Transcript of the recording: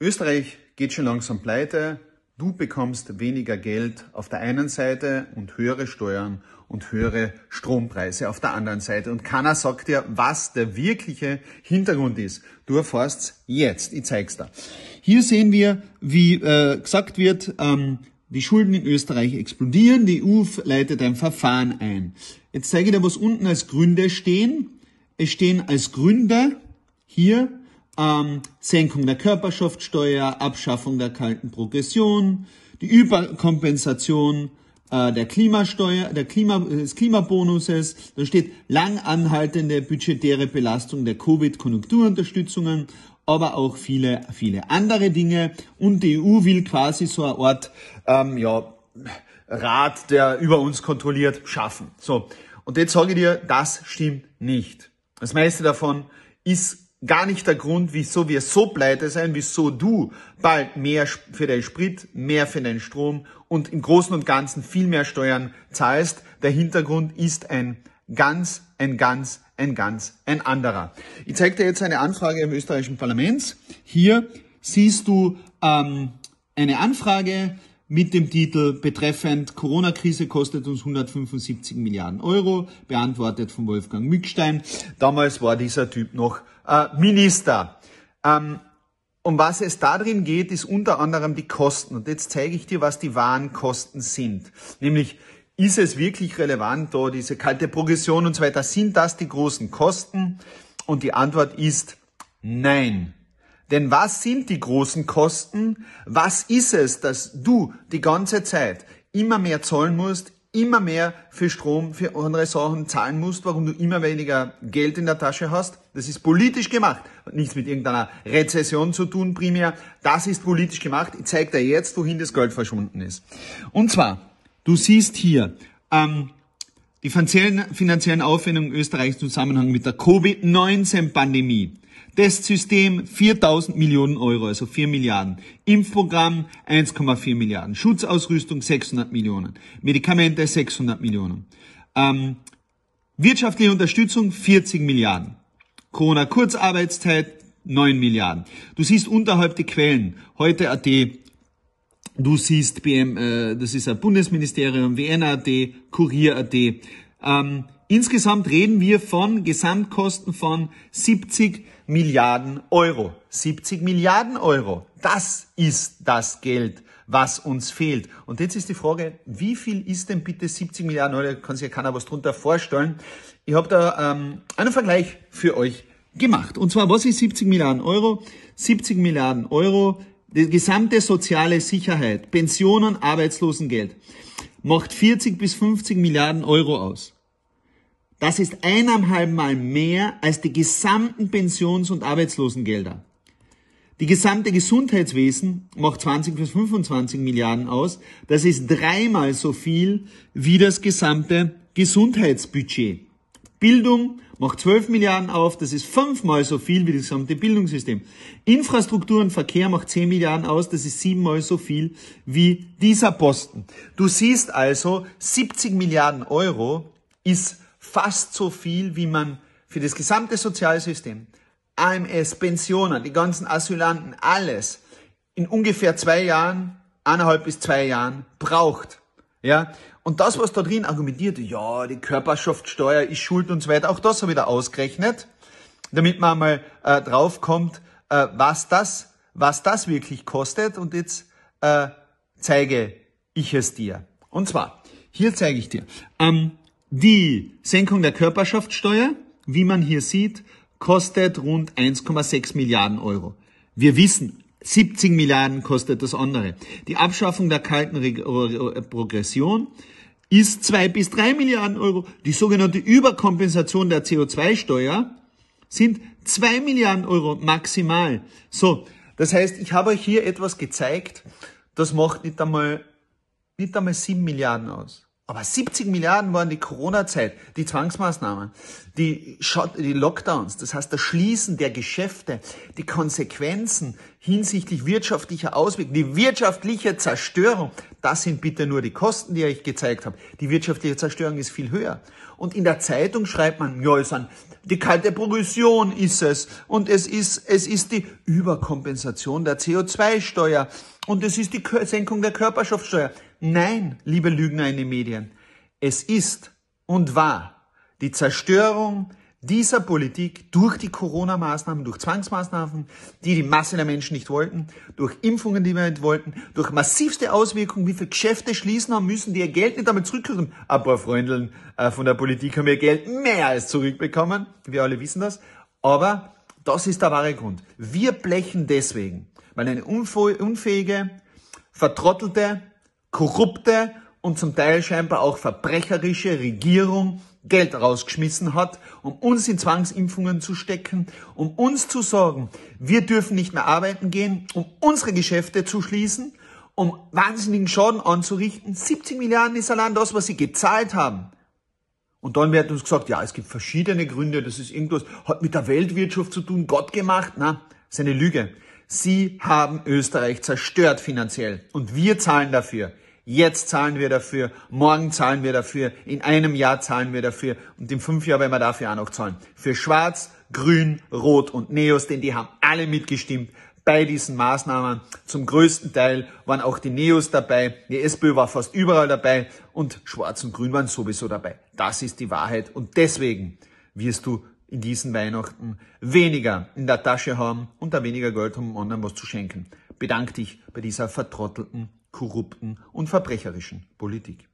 Österreich geht schon langsam pleite. Du bekommst weniger Geld auf der einen Seite und höhere Steuern und höhere Strompreise auf der anderen Seite. Und keiner sagt dir, was der wirkliche Hintergrund ist. Du erfährst jetzt. Ich zeig's dir. Hier sehen wir, wie äh, gesagt wird, ähm, die Schulden in Österreich explodieren. Die EU leitet ein Verfahren ein. Jetzt zeige ich dir, was unten als Gründe stehen. Es stehen als Gründe hier ähm, Senkung der Körperschaftssteuer, Abschaffung der kalten Progression, die Überkompensation äh, der Klimasteuer, der Klima, des Klimabonuses, da steht lang anhaltende budgetäre Belastung der Covid-Konjunkturunterstützungen, aber auch viele, viele andere Dinge. Und die EU will quasi so eine Art, ähm, ja, Rat, der über uns kontrolliert, schaffen. So. Und jetzt sage ich dir, das stimmt nicht. Das meiste davon ist gar nicht der Grund, wieso wir so pleite sein, wieso du bald mehr für deinen Sprit, mehr für deinen Strom und im Großen und Ganzen viel mehr Steuern zahlst. Der Hintergrund ist ein ganz, ein ganz, ein ganz, ein anderer. Ich zeige dir jetzt eine Anfrage im österreichischen Parlament. Hier siehst du ähm, eine Anfrage mit dem Titel betreffend Corona-Krise kostet uns 175 Milliarden Euro, beantwortet von Wolfgang Mückstein. Damals war dieser Typ noch äh, Minister. Ähm, um was es da drin geht, ist unter anderem die Kosten. Und jetzt zeige ich dir, was die wahren Kosten sind. Nämlich, ist es wirklich relevant, da diese kalte Progression und so weiter, sind das die großen Kosten? Und die Antwort ist nein. Denn was sind die großen Kosten? Was ist es, dass du die ganze Zeit immer mehr zahlen musst, immer mehr für Strom, für andere Sachen zahlen musst, warum du immer weniger Geld in der Tasche hast. Das ist politisch gemacht. Hat nichts mit irgendeiner Rezession zu tun primär. Das ist politisch gemacht. Ich zeige dir jetzt, wohin das Geld verschwunden ist. Und zwar, du siehst hier, ähm, die finanziellen Aufwendungen Österreichs im Zusammenhang mit der Covid-19-Pandemie. Testsystem 4000 Millionen Euro, also 4 Milliarden. Impfprogramm 1,4 Milliarden. Schutzausrüstung 600 Millionen. Medikamente 600 Millionen. Ähm, wirtschaftliche Unterstützung 40 Milliarden. Corona-Kurzarbeitszeit 9 Milliarden. Du siehst unterhalb die Quellen. Heute AT, du siehst BM, äh, das ist ein Bundesministerium, WN.at, Kurier.at. Ähm, insgesamt reden wir von Gesamtkosten von 70 Milliarden Euro. 70 Milliarden Euro. Das ist das Geld, was uns fehlt. Und jetzt ist die Frage, wie viel ist denn bitte 70 Milliarden Euro? Da kann sich ja keiner was drunter vorstellen. Ich habe da ähm, einen Vergleich für euch gemacht. Und zwar, was ist 70 Milliarden Euro? 70 Milliarden Euro, die gesamte soziale Sicherheit, Pensionen, Arbeitslosengeld, macht 40 bis 50 Milliarden Euro aus. Das ist eineinhalb Mal mehr als die gesamten Pensions- und Arbeitslosengelder. Die gesamte Gesundheitswesen macht 20 bis 25 Milliarden aus. Das ist dreimal so viel wie das gesamte Gesundheitsbudget. Bildung macht 12 Milliarden auf, das ist fünfmal so viel wie das gesamte Bildungssystem. Infrastruktur und Verkehr macht 10 Milliarden aus, das ist siebenmal so viel wie dieser Posten. Du siehst also, 70 Milliarden Euro ist fast so viel, wie man für das gesamte Sozialsystem, AMS, Pensionen, die ganzen Asylanten, alles in ungefähr zwei Jahren, eineinhalb bis zwei Jahren braucht. Ja, und das, was da drin argumentiert, ja, die Körperschaftssteuer ist schuld und so weiter, auch das habe ich da ausgerechnet, damit man mal äh, draufkommt, äh, was das, was das wirklich kostet. Und jetzt äh, zeige ich es dir. Und zwar, hier zeige ich dir. Ähm, die Senkung der Körperschaftssteuer, wie man hier sieht, kostet rund 1,6 Milliarden Euro. Wir wissen, 70 Milliarden kostet das andere. Die Abschaffung der kalten Progression ist 2 bis 3 Milliarden Euro. Die sogenannte Überkompensation der CO2-Steuer sind 2 Milliarden Euro maximal. So, das heißt, ich habe euch hier etwas gezeigt, das macht nicht einmal, nicht einmal 7 Milliarden aus. Aber 70 Milliarden waren die Corona-Zeit, die Zwangsmaßnahmen, die, Shot, die Lockdowns, das heißt das Schließen der Geschäfte, die Konsequenzen hinsichtlich wirtschaftlicher Auswirkungen, die wirtschaftliche Zerstörung. Das sind bitte nur die Kosten, die ich gezeigt habe. Die wirtschaftliche Zerstörung ist viel höher. Und in der Zeitung schreibt man, ja, es sind, die kalte Progression ist es. Und es ist, es ist die Überkompensation der CO2-Steuer. Und es ist die Senkung der Körperschaftsteuer. Nein, liebe Lügner in den Medien, es ist und war die Zerstörung dieser Politik durch die Corona-Maßnahmen, durch Zwangsmaßnahmen, die die Masse der Menschen nicht wollten, durch Impfungen, die wir nicht wollten, durch massivste Auswirkungen, wie viele Geschäfte schließen haben müssen, die ihr Geld nicht damit zurückkriegen. Ein paar Freundeln äh, von der Politik haben ihr Geld mehr als zurückbekommen. Wir alle wissen das. Aber das ist der wahre Grund. Wir blechen deswegen, weil eine unfähige, vertrottelte, korrupte und zum Teil scheinbar auch verbrecherische Regierung Geld rausgeschmissen hat, um uns in Zwangsimpfungen zu stecken, um uns zu sorgen, wir dürfen nicht mehr arbeiten gehen, um unsere Geschäfte zu schließen, um wahnsinnigen Schaden anzurichten. 70 Milliarden ist allein das, was sie gezahlt haben. Und dann wird uns gesagt, ja, es gibt verschiedene Gründe, das ist irgendwas, hat mit der Weltwirtschaft zu tun, Gott gemacht. Na, ist eine Lüge. Sie haben Österreich zerstört finanziell und wir zahlen dafür. Jetzt zahlen wir dafür, morgen zahlen wir dafür, in einem Jahr zahlen wir dafür und in fünf Jahren werden wir dafür auch noch zahlen. Für Schwarz, Grün, Rot und Neos, denn die haben alle mitgestimmt bei diesen Maßnahmen. Zum größten Teil waren auch die Neos dabei, die SPÖ war fast überall dabei und Schwarz und Grün waren sowieso dabei. Das ist die Wahrheit und deswegen wirst du in diesen Weihnachten weniger in der Tasche haben und da weniger Geld haben, um anderen was zu schenken. Bedank dich bei dieser vertrottelten korrupten und verbrecherischen Politik.